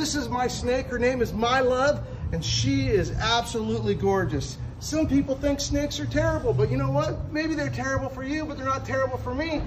This is my snake. Her name is My Love, and she is absolutely gorgeous. Some people think snakes are terrible, but you know what? Maybe they're terrible for you, but they're not terrible for me.